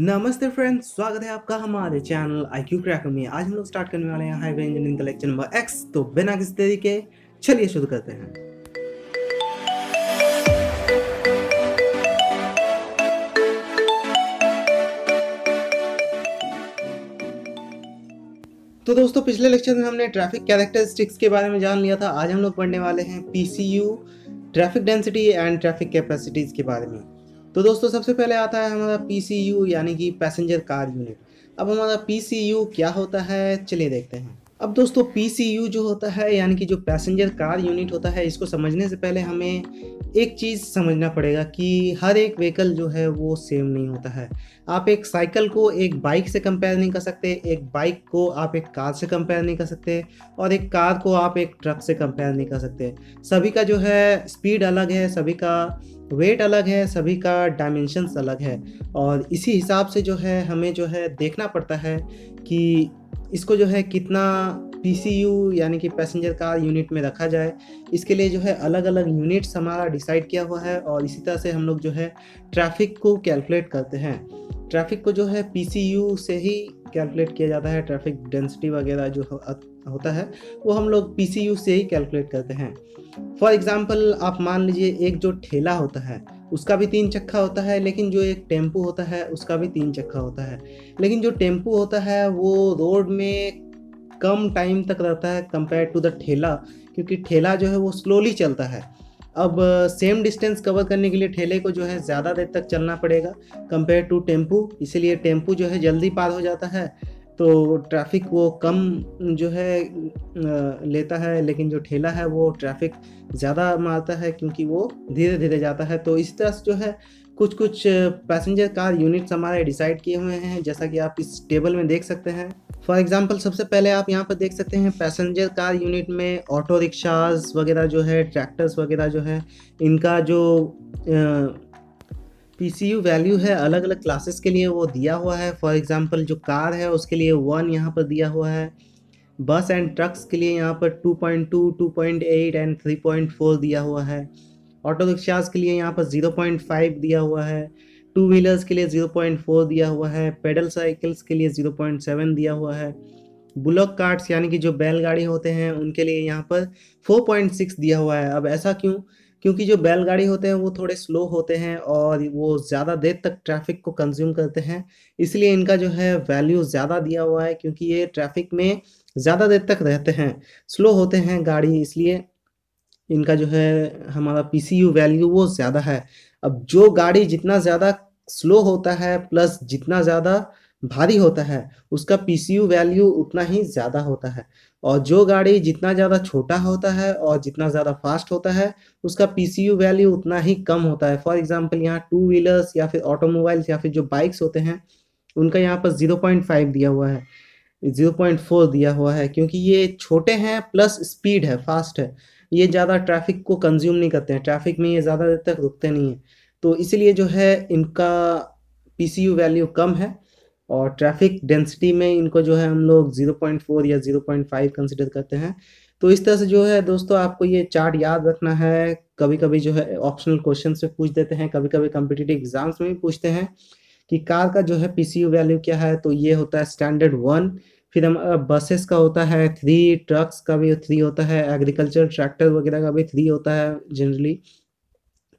नमस्ते फ्रेंड्स, स्वागत है आपका हमारे चैनल आई क्यू क्रैकर में। आज हम लोग स्टार्ट करने वाले हैं हाईवे इंजीनियरिंग का लेक्चर नंबर एक्स तो बिना किसी देरी के, चलिए शुरू करते हैं। तो दोस्तों, पिछले लेक्चर में हमने ट्रैफ़िक कैरेक्टरिस्टिक्स के बारे में जान लिया था। आज हम लोग पढ़ने वाले हैं PCU traffic density and traffic capacities के बारे में। तो दोस्तों, सबसे पहले आता है हमारा पीसीयू यानी कि पैसेंजर कार यूनिट अब हमारा पीसीयू क्या होता है? चलिए देखते हैं। अब दोस्तों पीसीयू जो होता है, यानी कि जो पैसेंजर कार यूनिट होता है, इसको समझने से पहले हमें एक चीज़ समझना पड़ेगा कि हर एक व्हीकल जो है, वो सेम नहीं होता है। आप एक साइकिल को एक बाइक से कंपेयर नहीं कर सकते, एक बाइक को आप एक कार से कंपेयर नहीं कर सकते, और एक कार को आप एक ट्रक से कंपेयर नहीं कर सकते। सभी का जो है स्पीड अलग है, सभी का वेट अलग है, सभी का डायमेंशंस अलग है। और इसी हिसाब से जो है, हमें जो है, देखना पड़ता है कि इसको जो है कितना पीसीयू यानी कि पैसेंजर कार यूनिट में रखा जाए, इसके लिए जो है अलग अलग यूनिट्स हमारा डिसाइड किया हुआ है और इसी तरह से हम लोग जो है ट्रैफ़िक को कैलकुलेट करते हैं। ट्रैफ़िक को जो है पीसीयू से ही कैलकुलेट किया जाता है ट्रैफ़िक डेंसिटी वगैरह जो होता है, वो हम लोग पीसीयू से ही कैलकुलेट करते हैं। फॉर एग्ज़ाम्पल आप मान लीजिए एक जो ठेला होता है उसका भी तीन चक्का होता है, लेकिन जो एक टेंपू होता है, उसका भी तीन चक्का होता है। लेकिन जो टेंपू होता है, वो रोड में कम टाइम तक रहता है कंपेयर टू द ठेला, क्योंकि ठेला जो है वो स्लोली चलता है। अब सेम डिस्टेंस कवर करने के लिए ठेले को जो है ज़्यादा देर तक चलना पड़ेगा कंपेयर टू टेंपू, इसीलिए टेंपू जो है जल्दी पार हो जाता है। तो ट्रैफ़िक वो कम जो है लेता है, लेकिन जो ठेला है वो ट्रैफ़िक ज़्यादा मारता है क्योंकि वो धीरे धीरे जाता है। तो इस तरह से जो है कुछ कुछ पैसेंजर कार यूनिट्स हमारे डिसाइड किए हुए हैं, जैसा कि आप इस टेबल में देख सकते हैं। फॉर एग्जांपल सबसे पहले आप यहाँ पर देख सकते हैं पैसेंजर कार यूनिट में ऑटो रिक्शाज वगैरह जो है ट्रैक्टर्स वगैरह जो है, इनका जो पी यू वैल्यू है अलग अलग क्लासेस के लिए वो दिया हुआ है। फॉर एग्ज़ाम्पल जो कार है उसके लिए वन यहाँ पर दिया हुआ है। बस एंड ट्रक्स के लिए यहाँ पर 2.2, 2.8 एंड 3.4 दिया हुआ है। ऑटो रिक्शाज के लिए यहाँ पर 0.5 दिया हुआ है। टू व्हीलर्स के लिए 0.4 दिया हुआ है। पेडल साइकिल्स के लिए 0.7 दिया हुआ है। बुलक कार्ट्स यानी कि जो बैलगाड़ी होते हैं उनके लिए यहाँ पर 4.6 दिया हुआ है। अब ऐसा क्यों? क्योंकि जो बैलगाड़ी होते हैं, वो थोड़े स्लो होते हैं और वो ज़्यादा देर तक ट्रैफ़िक को कंज्यूम करते हैं। इसलिए इनका जो है वैल्यू ज़्यादा दिया हुआ है क्योंकि ये ट्रैफ़िक में ज़्यादा देर तक रहते हैं। स्लो होते हैं गाड़ी, इसलिए इनका जो है हमारा पीसीयू वैल्यू वो ज़्यादा है। अब जो गाड़ी जितना ज़्यादा स्लो होता है प्लस जितना ज़्यादा भारी होता है, उसका पीसीयू वैल्यू उतना ही ज़्यादा होता है। और जो गाड़ी जितना ज़्यादा छोटा होता है और जितना ज़्यादा फास्ट होता है, उसका पीसीयू वैल्यू उतना ही कम होता है। फॉर एग्जांपल यहाँ टू व्हीलर्स या फिर ऑटोमोबाइल्स या फिर जो बाइक्स होते हैं, उनका यहाँ पर 0.5 दिया हुआ है 0.4 दिया हुआ है, क्योंकि ये छोटे हैं प्लस स्पीड है फास्ट है। ये ज़्यादा ट्रैफ़िक को कंज्यूम नहीं करते हैं। ट्रैफ़िक में ये ज़्यादा देर तक रुकते नहीं हैं। तो इसीलिए जो है, इनका पीसीयू वैल्यू कम है। और ट्रैफ़िक डेंसिटी में इनको जो है हम लोग 0.4 या 0.5 कंसिडर करते हैं। तो इस तरह से जो है दोस्तों, आपको ये चार्ट याद रखना है। कभी कभी जो है ऑप्शनल क्वेश्चन से पूछ देते हैं कभी कभी कम्पिटिटिव एग्ज़ाम्स में भी पूछते हैं कि कार का जो है पीसीयू वैल्यू क्या है तो ये होता है स्टैंडर्ड वन फिर हम बसेस का होता है थ्री ट्रक्स का भी थ्री होता है एग्रीकल्चर ट्रैक्टर वगैरह का भी थ्री होता है जनरली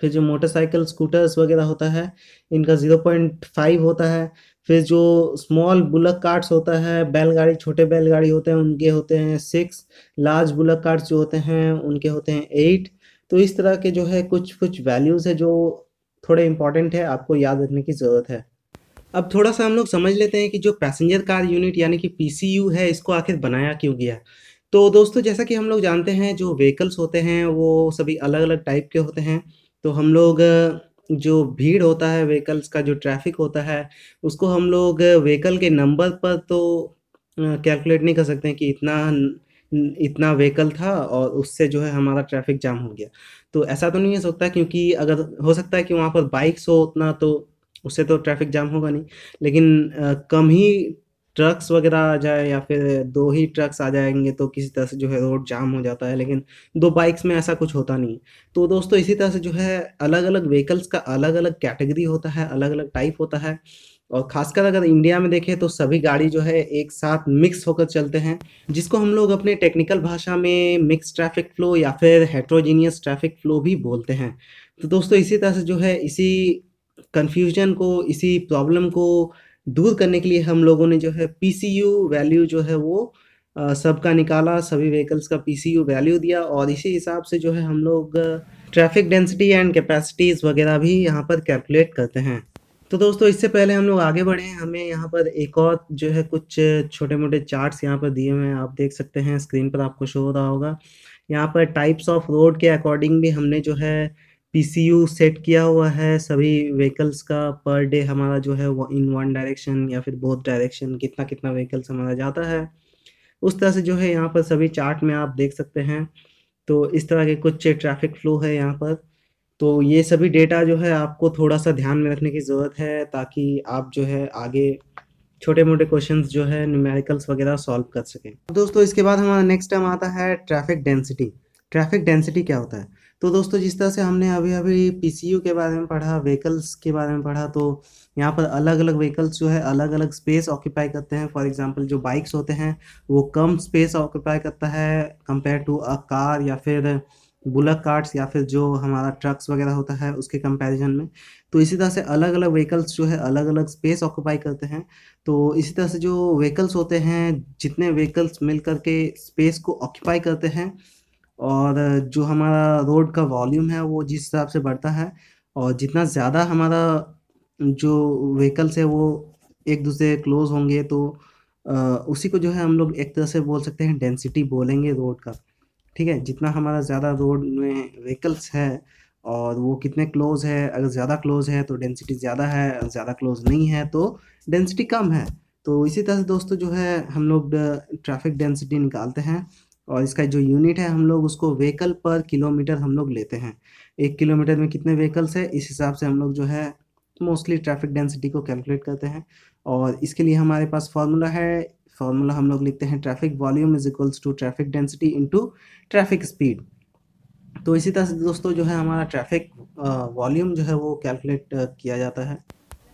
फिर जो मोटरसाइकिल स्कूटर्स वगैरह होता है, इनका ज़ीरो पॉइंट फाइव होता है। फिर जो स्मॉल बुलक कार्ट्स होता है, बैलगाड़ी, छोटे बैलगाड़ी होते हैं, उनके होते हैं सिक्स लार्ज बुलक कार्ट्स जो होते हैं, उनके होते हैं एट तो इस तरह के जो है कुछ कुछ वैल्यूज़ है जो थोड़े इंपॉर्टेंट है, आपको याद रखने की ज़रूरत है। अब थोड़ा सा हम लोग समझ लेते हैं कि जो पैसेंजर कार यूनिट यानी कि पीसीयू है, इसको आखिर बनाया क्यों गया? तो दोस्तों, जैसा कि हम लोग जानते हैं, जो व्हीकल्स होते हैं, वो सभी अलग अलग टाइप के होते हैं। तो हम लोग जो भीड़ होता है व्हीकल्स का जो ट्रैफ़िक होता है, उसको हम लोग व्हीकल के नंबर पर तो कैलकुलेट नहीं कर सकते कि इतना इतना व्हीकल था और उससे जो है हमारा ट्रैफ़िक जाम हो गया। तो ऐसा तो नहीं हो सकता क्योंकि अगर हो सकता है कि वहाँ पर बाइक्स हो उतना तो उससे तो ट्रैफ़िक जाम होगा नहीं। लेकिन कम ही ट्रक्स वगैरह आ जाए या फिर दो ही ट्रक्स आ जाएँगे तो किसी तरह से जो है रोड जाम हो जाता है, लेकिन दो बाइक्स में ऐसा कुछ होता नहीं तो दोस्तों, इसी तरह से जो है अलग अलग व्हीकल्स का अलग अलग कैटेगरी होता है अलग अलग टाइप होता है। और खासकर अगर इंडिया में देखें तो सभी गाड़ी जो है एक साथ मिक्स होकर चलते हैं, जिसको हम लोग अपने टेक्निकल भाषा में मिक्स ट्रैफ़िक फ्लो या फिर हेट्रोजीनियस ट्रैफ़िक फ्लो भी बोलते हैं। तो दोस्तों, इसी तरह से जो है इसी कन्फ्यूज़न को, इसी प्रॉब्लम को दूर करने के लिए हम लोगों ने जो है पीसीयू वैल्यू जो है वो सबका निकाला, सभी व्हीकल्स का पीसीयू वैल्यू दिया और इसी हिसाब से जो है हम लोग ट्रैफ़िक डेंसिटी एंड कैपेसिटीज़ वगैरह भी यहाँ पर कैलकुलेट करते हैं। तो दोस्तों, इससे पहले हम लोग आगे बढ़े हमें यहाँ पर एक और जो है कुछ छोटे मोटे चार्ट्स यहाँ पर दिए हुए हैं। आप देख सकते हैं स्क्रीन पर आपको शो हो रहा होगा। यहाँ पर टाइप्स ऑफ़ रोड के अकॉर्डिंग भी हमने जो है पीसीयू सेट किया हुआ है, सभी व्हीकल्स का पर डे हमारा जो है वो इन वन डायरेक्शन या फिर बोथ डायरेक्शन कितना कितना व्हीकल्स हमारा जाता है। उस तरह से जो है यहाँ पर सभी चार्ट में आप देख सकते हैं। तो इस तरह के कुछ ट्रैफ़िक फ्लो है यहाँ पर। तो ये सभी डेटा जो है आपको थोड़ा सा ध्यान में रखने की ज़रूरत है ताकि आप जो है आगे छोटे मोटे क्वेश्चंस जो है न्यूमेरिकल्स वगैरह सॉल्व कर सकें। दोस्तों, इसके बाद हमारा नेक्स्ट टाइम आता है ट्रैफ़िक डेंसिटी ट्रैफ़िक डेंसिटी क्या होता है? तो दोस्तों, जिस तरह से हमने अभी अभी पीसीयू के बारे में पढ़ा व्हीकल्स के बारे में पढ़ा तो यहाँ पर अलग अलग व्हीकल्स जो है अलग अलग स्पेस ऑक्यूपाई करते हैं। फॉर एग्जांपल जो बाइक्स होते हैं, वो कम स्पेस ऑक्यूपाई करता है कंपेयर टू अ कार या फिर बुलक कार्ट्स या फिर जो हमारा ट्रक्स वगैरह होता है, उसके कंपैरिजन में। तो इसी तरह से अलग अलग व्हीकल्स जो है अलग अलग स्पेस ऑक्यूपाई करते हैं। तो इसी तरह से जो व्हीकल्स होते हैं, जितने व्हीकल्स मिल करके स्पेस को ऑक्यूपाई करते हैं और जो हमारा रोड का वॉल्यूम है वो जिस हिसाब से बढ़ता है और जितना ज़्यादा हमारा, जो व्हीकल्स है वो एक दूसरे क्लोज होंगे तो उसी को जो है हम लोग एक तरह से बोल सकते हैं डेंसिटी बोलेंगे रोड का। ठीक है? जितना हमारा ज़्यादा रोड में व्हीकल्स है और वो कितने क्लोज है, अगर ज़्यादा क्लोज है तो डेंसिटी ज़्यादा है ज़्यादा क्लोज नहीं है तो डेंसिटी कम है। तो इसी तरह से दोस्तों जो है हम लोग ट्रैफ़िक डेंसिटी निकालते हैं। और इसका जो यूनिट है, हम लोग उसको व्हीकल पर किलोमीटर हम लोग लेते हैं। एक किलोमीटर में कितने व्हीकल्स है? इस हिसाब से हम लोग जो है मोस्टली ट्रैफ़िक डेंसिटी को कैलकुलेट करते हैं। और इसके लिए हमारे पास फार्मूला है। फार्मूला हम लोग लिखते हैं traffic volume is equals to traffic density into traffic speed तो इसी तरह से दोस्तों जो है, हमारा ट्रैफ़िक वॉल्यूम जो है वो कैलकुलेट किया जाता है।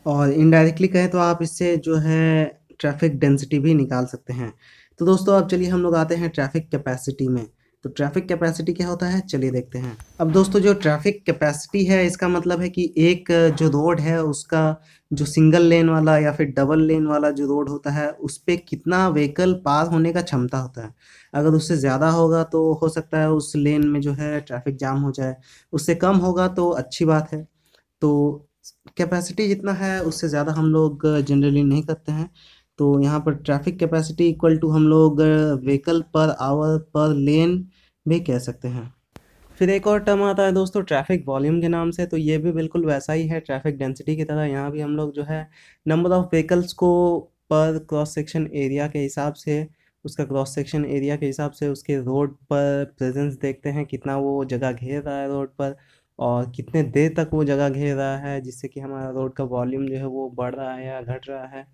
और इनडायरेक्टली कहें तो आप इससे जो है ट्रैफ़िक डेंसिटी भी निकाल सकते हैं। तो दोस्तों, अब चलिए हम लोग आते हैं ट्रैफ़िक कैपेसिटी में। तो ट्रैफ़िक कैपेसिटी क्या होता है? चलिए देखते हैं। अब दोस्तों, जो ट्रैफ़िक कैपेसिटी है, इसका मतलब है कि एक, जो रोड है, उसका जो सिंगल लेन वाला या फिर डबल लेन वाला जो रोड होता है, उस पर कितना व्हीकल पार होने का क्षमता होता है। अगर उससे ज़्यादा होगा तो हो सकता है उस लेन में जो है ट्रैफ़िक जाम हो जाए। उससे कम होगा तो अच्छी बात है। तो कैपेसिटी जितना है, उससे ज़्यादा हम लोग जनरली नहीं करते हैं। तो यहाँ पर ट्रैफ़िक कैपेसिटी इक्वल टू हम लोग व्हीकल पर आवर पर लेन भी कह सकते हैं। फिर एक और टर्म आता है दोस्तों ट्रैफ़िक वॉल्यूम के नाम से तो ये भी बिल्कुल वैसा ही है ट्रैफ़िक डेंसिटी की तरह। यहाँ भी हम लोग जो है नंबर ऑफ़ व्हीकल्स को पर क्रॉस सेक्शन एरिया के हिसाब से, उसका क्रॉस सेक्शन एरिया के हिसाब से, उसके रोड पर प्रेजेंस देखते हैं, कितना वो जगह घेर रहा है रोड पर, और कितने देर तक वो जगह घेर रहा है, जिससे कि हमारा रोड का वॉल्यूम जो है वो बढ़ रहा है या घट रहा है।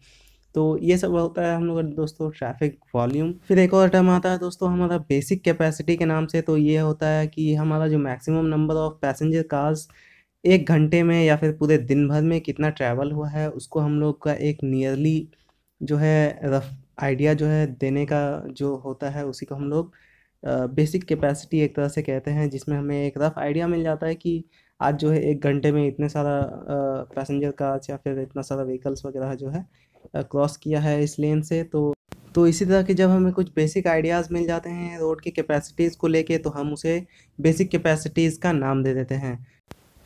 तो ये सब होता है हम लोग दोस्तों ट्रैफ़िक वॉल्यूम फिर एक और टर्म आता है दोस्तों हमारा बेसिक कैपेसिटी के नाम से तो ये होता है कि हमारा जो maximum number of passenger cars एक घंटे में या फिर पूरे दिन भर में कितना ट्रैवल हुआ है, उसको हम लोग का एक नियरली जो है रफ आइडिया जो है देने का जो होता है, उसी को हम लोग बेसिक कैपेसिटी एक तरह से कहते हैं, जिसमें हमें एक रफ आइडिया मिल जाता है कि आज जो है एक घंटे में इतने सारा पैसेंजर कार्स या फिर इतना सारा व्हीकल्स वगैरह जो है क्रॉस किया है इस लेन से तो तो इसी तरह के जब हमें कुछ बेसिक आइडियाज़ मिल जाते हैं रोड की कैपेसिटीज़ को लेके तो हम उसे बेसिक कैपेसिटीज़ का नाम दे देते हैं।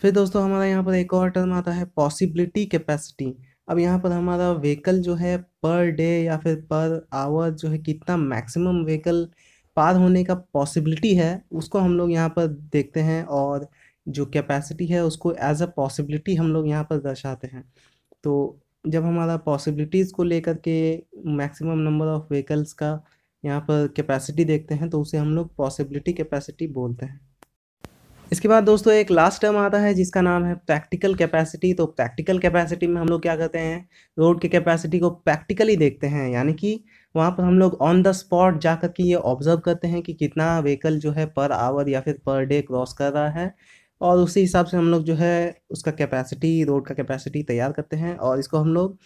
फिर दोस्तों, हमारा यहाँ पर एक और टर्म आता है पॉसिबिलिटी कैपेसिटी अब यहाँ पर हमारा व्हीकल जो है पर डे या फिर पर आवर जो है कितना मैक्सिमम व्हीकल पार होने का पॉसिबिलिटी है, उसको हम लोग यहाँ पर देखते हैं और जो कैपेसिटी है उसको एज अ पॉसिबिलिटी हम लोग यहाँ पर दर्शाते हैं। तो जब हमारा पॉसिबिलिटीज़ को लेकर के मैक्सिमम नंबर ऑफ़ व्हीकल्स का यहाँ पर कैपेसिटी देखते हैं तो उसे हम लोग पॉसिबिलिटी कैपेसिटी बोलते हैं। इसके बाद दोस्तों, एक लास्ट टर्म आता है, जिसका नाम है प्रैक्टिकल कैपेसिटी तो प्रैक्टिकल कैपेसिटी में हम लोग क्या करते हैं रोड की कैपेसिटी को प्रैक्टिकली देखते हैं, यानी कि वहाँ पर हम लोग ऑन द स्पॉट जा कर के ये ऑब्ज़र्व करते हैं कि कितना व्हीकल जो है पर आवर या फिर पर डे क्रॉस कर रहा है। और उसी हिसाब से हम लोग जो है उसका कैपेसिटी रोड का कैपेसिटी तैयार करते हैं और इसको हम लोग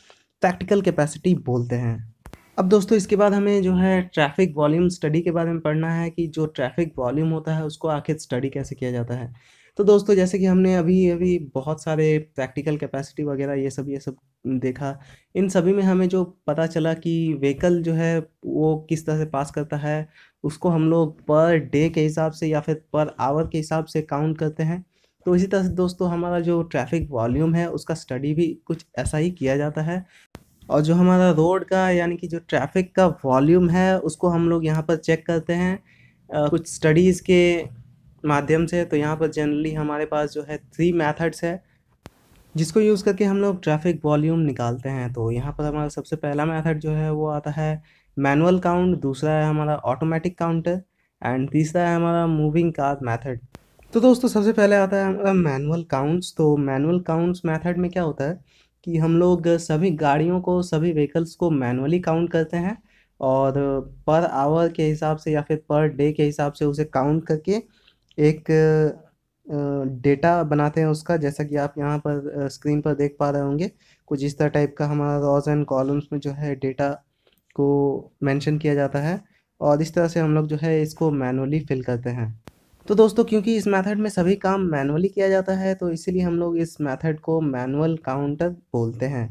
प्रैक्टिकल कैपेसिटी बोलते हैं। अब दोस्तों, इसके बाद हमें जो है ट्रैफ़िक वॉल्यूम स्टडी के बारे में पढ़ना है कि जो ट्रैफ़िक वॉल्यूम होता है, उसको आखिर स्टडी कैसे किया जाता है? तो दोस्तों जैसे कि हमने अभी अभी बहुत सारे प्रैक्टिकल कैपेसिटी वगैरह ये सब ये सब देखा। इन सभी में हमें जो पता चला कि व्हीकल जो है वो किस तरह से पास करता है उसको हम लोग पर डे के हिसाब से या फिर पर आवर के हिसाब से काउंट करते हैं। तो इसी तरह से दोस्तों हमारा जो ट्रैफ़िक वॉल्यूम है उसका स्टडी भी कुछ ऐसा ही किया जाता है। और जो हमारा रोड का यानी कि जो ट्रैफ़िक का वॉल्यूम है उसको हम लोग यहाँ पर चेक करते हैं। आ, कुछ स्टडीज़ के माध्यम से तो यहाँ पर जनरली हमारे पास जो है थ्री मैथड्स है, जिसको यूज़ करके हम लोग ट्रैफ़िक वॉल्यूम निकालते हैं। तो यहाँ पर हमारा सबसे पहला मेथड जो है, वो आता है मैनुअल काउंट दूसरा है हमारा ऑटोमेटिक काउंटर एंड तीसरा है हमारा मूविंग कार मेथड तो दोस्तों, सबसे पहले आता है हमारा मैनुअल काउंट्स तो मैनुअल काउंट्स मेथड में क्या होता है कि हम लोग सभी गाड़ियों को, सभी व्हीकल्स को मैनुअली काउंट करते हैं, और पर आवर के हिसाब से या फिर पर डे के हिसाब से उसे काउंट करके एक डेटा बनाते हैं उसका, जैसा कि आप यहाँ पर स्क्रीन पर देख पा रहे होंगे। कुछ इस तरह टाइप का हमारा रॉज एंड कॉलम्स में जो है डेटा को मेंशन किया जाता है और इस तरह से हम लोग जो है इसको मैनुअली फिल करते हैं। तो दोस्तों, क्योंकि इस मेथड में सभी काम मैनुअली किया जाता है तो इसीलिए हम लोग इस मेथड को मैनुअल काउंटर बोलते हैं।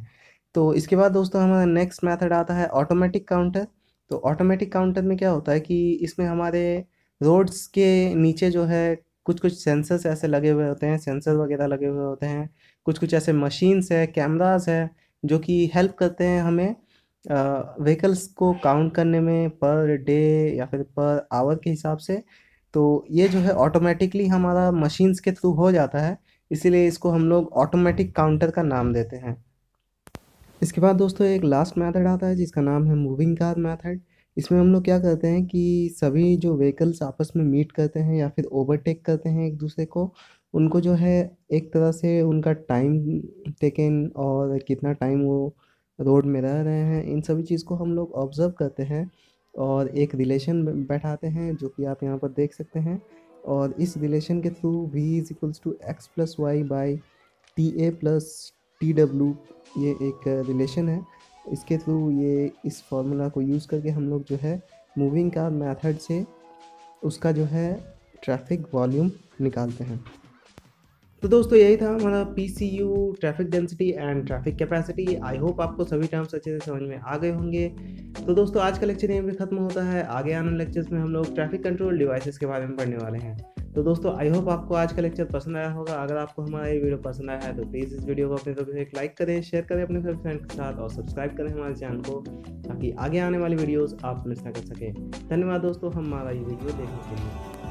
तो इसके बाद दोस्तों हमारा नेक्स्ट मेथड आता है ऑटोमेटिक काउंटर तो ऑटोमेटिक काउंटर में क्या होता है कि इसमें हमारे रोड्स के नीचे जो है कुछ कुछ सेंसर्स ऐसे लगे हुए होते हैं, सेंसर वगैरह लगे हुए होते हैं कुछ कुछ ऐसे मशीन्स है कैमराज है, जो कि हेल्प करते हैं हमें व्हीकल्स को काउंट करने में पर डे या फिर पर आवर के हिसाब से। तो ये जो है, ऑटोमेटिकली हमारा मशीन्स के थ्रू हो जाता है, इसीलिए इसको हम लोग ऑटोमेटिक काउंटर का नाम देते हैं। इसके बाद दोस्तों एक लास्ट मेथड आता है, जिसका नाम है मूविंग कार मेथड। इसमें हम लोग क्या करते हैं कि सभी जो व्हीकल्स आपस में मीट करते हैं या फिर ओवरटेक करते हैं एक दूसरे को, उनको जो है एक तरह से उनका टाइम टेकन और कितना टाइम वो रोड में रह रहे हैं, इन सभी चीज़ को हम लोग ऑब्ज़र्व करते हैं और एक रिलेशन बैठाते हैं जो कि आप यहाँ पर देख सकते हैं और इस रिलेशन के through V is equals to X plus Y by T A plus T W ये एक रिलेशन है। इसके थ्रू ये इस फॉर्मूला को यूज़ करके हम लोग जो है मूविंग का मेथड से उसका जो है ट्रैफ़िक वॉल्यूम निकालते हैं। तो दोस्तों, यही था हमारा P C U traffic density and traffic capacity I hope आपको सभी टर्म्स अच्छे से समझ में आ गए होंगे। तो दोस्तों, आज का लेक्चर यहीं पे खत्म होता है। आगे आने लेक्चर्स में हम लोग ट्रैफ़िक कंट्रोल डिवाइसेस के बारे में पढ़ने वाले हैं। तो दोस्तों आई होप आपको आज का लेक्चर पसंद आया होगा। अगर आपको हमारा ये वीडियो पसंद आया है तो प्लीज़ इस वीडियो को अपने तरफ़ से एक लाइक करें शेयर करें अपने सभी फ्रेंड के साथ और सब्सक्राइब करें हमारे चैनल को, ताकि आगे आने वाली वीडियोज़ आप मिस ना कर सकें। धन्यवाद दोस्तों हमारा ये वीडियो देखने के लिए।